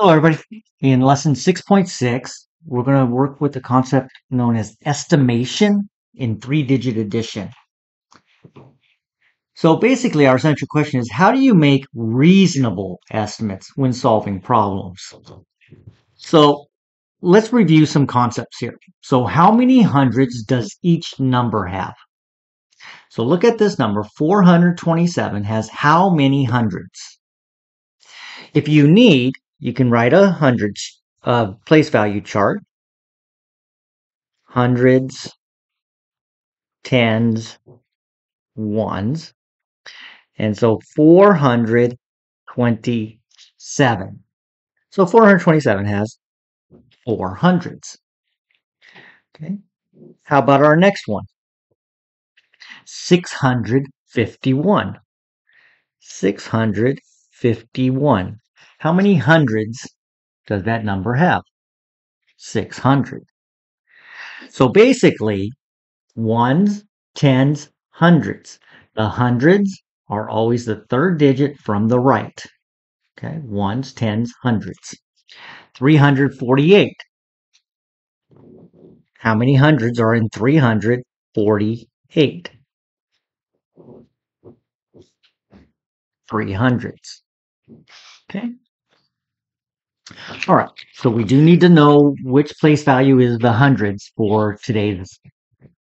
Hello, everybody. In lesson 6.6, we're going to work with the concept known as estimation in three digit addition. So basically, our central question is how do you make reasonable estimates when solving problems? So let's review some concepts here. So, how many hundreds does each number have? So, look at this number 427 has how many hundreds? If you need, you can write a hundreds uh, place value chart. Hundreds, tens, ones. And so 427. So 427 has four hundreds. Okay. How about our next one? 651. 651. How many hundreds does that number have? 600. So basically, ones, tens, hundreds. The hundreds are always the third digit from the right. Okay, ones, tens, hundreds. 348. How many hundreds are in 348? Three hundreds. Okay. All right, so we do need to know which place value is the hundreds for today's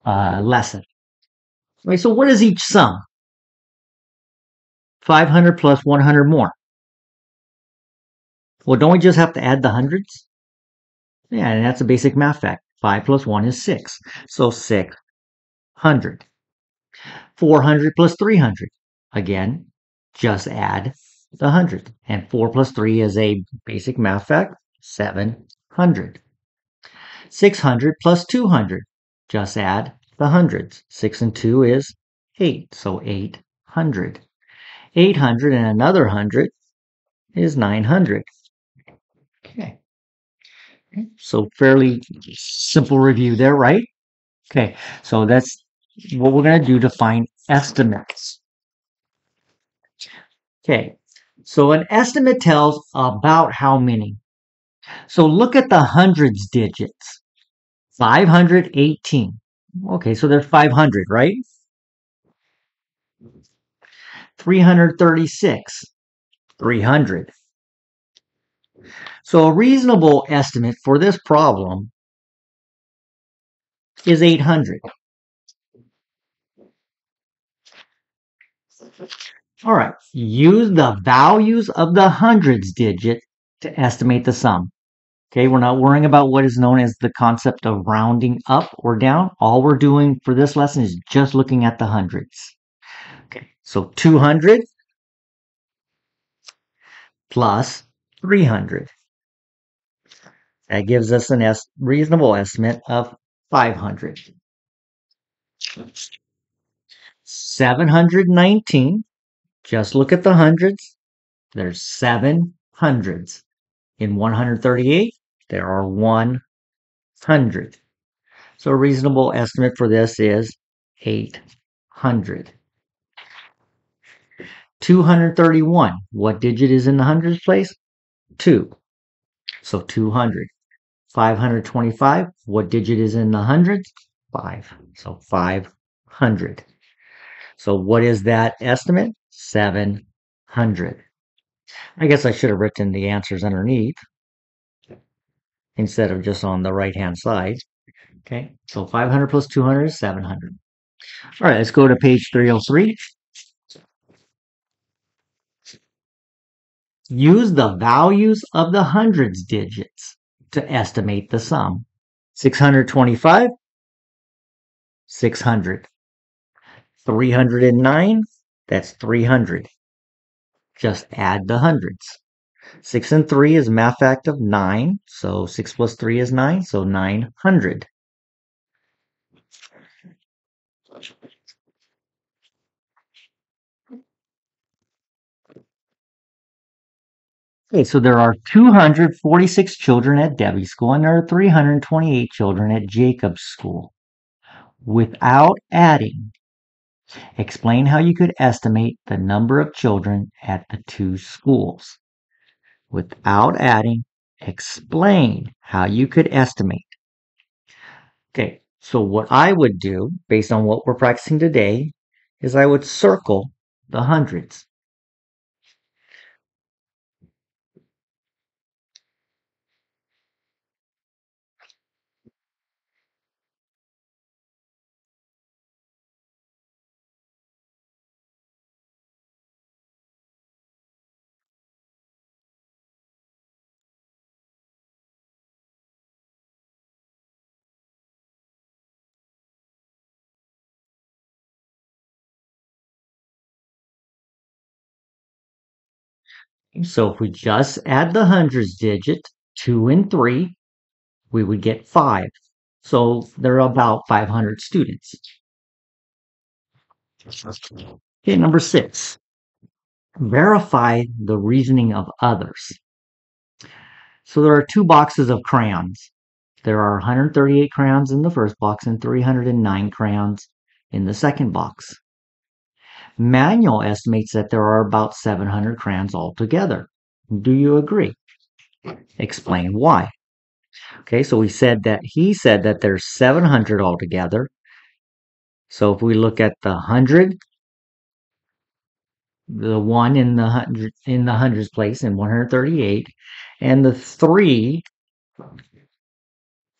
uh, lesson. Okay, so what is each sum? 500 plus 100 more. Well, don't we just have to add the hundreds? Yeah, and that's a basic math fact. 5 plus 1 is 6. So 600. 400 plus 300. Again, just add the 100. And 4 plus 3 is a basic math fact, 700. 600 plus 200, just add the hundreds. 6 and 2 is 8, so 800. 800 and another 100 is 900. Okay. So fairly simple review there, right? Okay, so that's what we're going to do to find estimates. Okay, so an estimate tells about how many. So look at the hundreds digits. 518. Okay, so there's 500, right? 336. 300. So a reasonable estimate for this problem is 800. All right, use the values of the hundreds digit to estimate the sum. Okay, we're not worrying about what is known as the concept of rounding up or down. All we're doing for this lesson is just looking at the hundreds. Okay, so 200 plus 300. That gives us an es reasonable estimate of 500. 719 just look at the hundreds. There's seven hundreds. In 138, there are 100. So a reasonable estimate for this is 800. 231. What digit is in the hundreds place? 2. So 200. 525. What digit is in the hundreds? 5. So 500. So what is that estimate? 700. I guess I should have written the answers underneath instead of just on the right hand side. Okay, so 500 plus 200 is 700. All right, let's go to page 303. Use the values of the hundreds digits to estimate the sum. 625, 600. 309, that's 300. Just add the hundreds. 6 and 3 is math fact of 9. So 6 plus 3 is 9. So 900. Okay, so there are 246 children at Debbie's school and there are 328 children at Jacob's school. Without adding, Explain how you could estimate the number of children at the two schools. without adding, explain how you could estimate. Okay, so what I would do, based on what we're practicing today, is I would circle the hundreds. So if we just add the hundreds digit, 2 and 3, we would get 5. So there are about 500 students. Okay, number 6. Verify the reasoning of others. So there are two boxes of crayons. There are 138 crayons in the first box and 309 crayons in the second box. Manuel estimates that there are about 700 crayons altogether. Do you agree? Explain why. Okay, so we said that he said that there's 700 altogether. So if we look at the 100, the 1 in the 100 in the hundreds place in 138 and the 3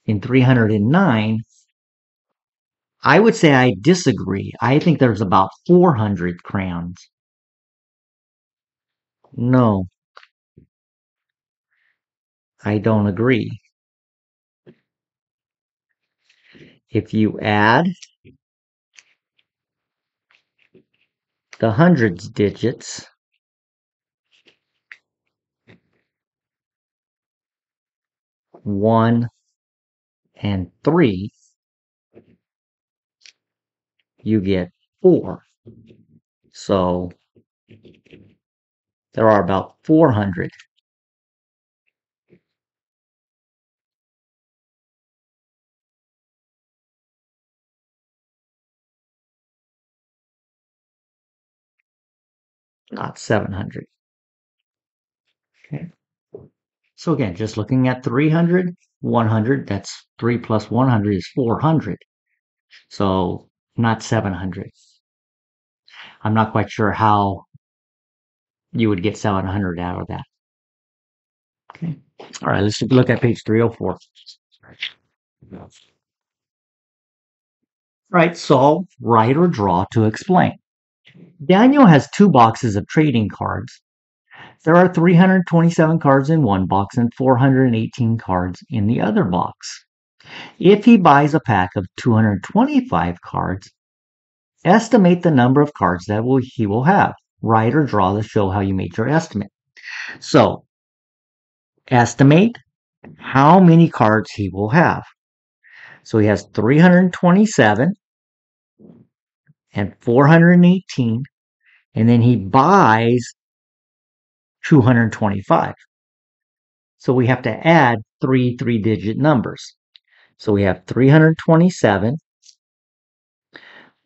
in 309 I would say I disagree. I think there's about 400 crayons. No. I don't agree. If you add the hundreds digits, one and three, you get 4. So there are about 400. Not 700. Okay. So again, just looking at 300, 100, that's 3 plus 100 is 400. So not 700. I'm not quite sure how you would get 700 out of that. Okay. All right, let's look at page 304. All right, solve, write, or draw to explain. Daniel has two boxes of trading cards. There are 327 cards in one box and 418 cards in the other box. If he buys a pack of 225 cards, estimate the number of cards that will, he will have. Write or draw to show how you made your estimate. So, estimate how many cards he will have. So he has 327 and 418, and then he buys 225. So we have to add three three digit numbers. So we have 327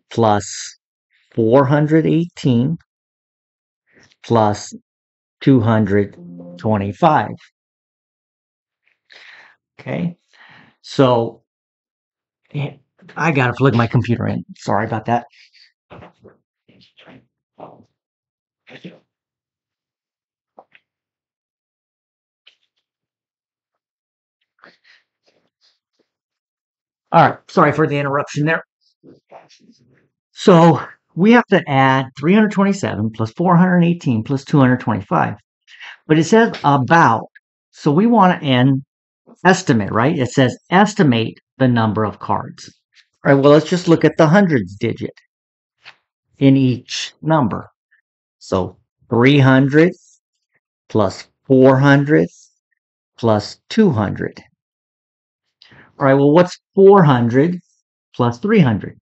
plus 418 plus 225. Okay, so eh, I gotta plug my computer in. Sorry about that. All right, sorry for the interruption there. So we have to add 327 plus 418 plus 225. But it says about, so we want to end estimate, right? It says estimate the number of cards. All right, well, let's just look at the hundreds digit in each number. So 300 plus 400 plus 200. All right, well, what's 400 plus 300?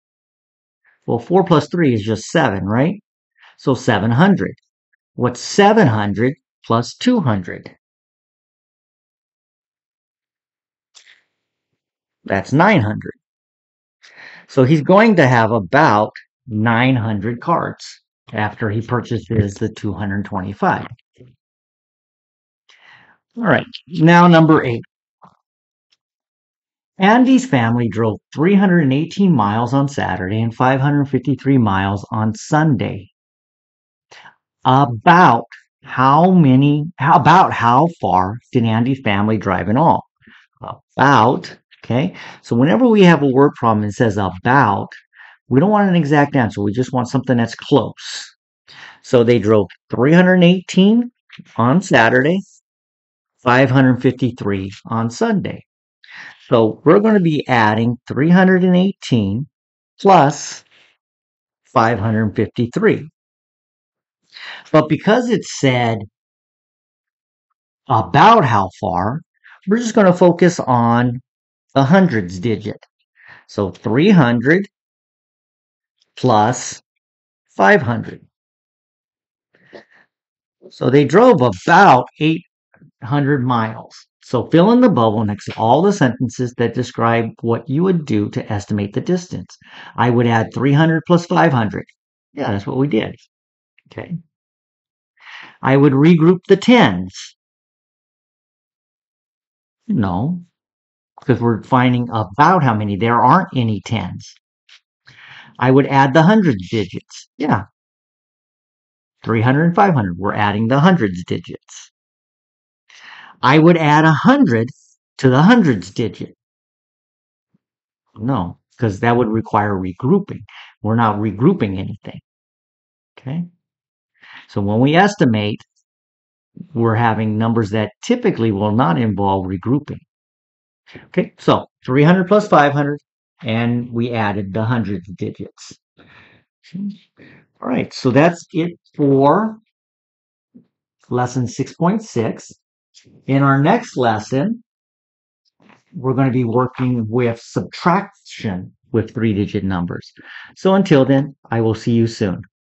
Well, 4 plus 3 is just 7, right? So 700. What's 700 plus 200? That's 900. So he's going to have about 900 cards after he purchases the 225. All right, now number eight. Andy's family drove 318 miles on Saturday and 553 miles on Sunday. About how many, how about how far did Andy's family drive in all? About, okay? So whenever we have a word problem that says about, we don't want an exact answer. We just want something that's close. So they drove 318 on Saturday, 553 on Sunday. So we're going to be adding 318 plus 553. But because it said about how far, we're just going to focus on the hundreds digit. So 300 plus 500. So they drove about 800 miles. So fill in the bubble next to all the sentences that describe what you would do to estimate the distance. I would add 300 plus 500. Yeah, that's what we did. Okay. I would regroup the tens. No, because we're finding about how many. There aren't any tens. I would add the hundreds digits. Yeah. 300 and 500. We're adding the hundreds digits. I would add a hundred to the hundreds digit. No, because that would require regrouping. We're not regrouping anything. Okay. So when we estimate, we're having numbers that typically will not involve regrouping. Okay, so 300 plus 500, and we added the hundreds digits. All right, so that's it for lesson 6.6. In our next lesson, we're going to be working with subtraction with three digit numbers. So until then, I will see you soon.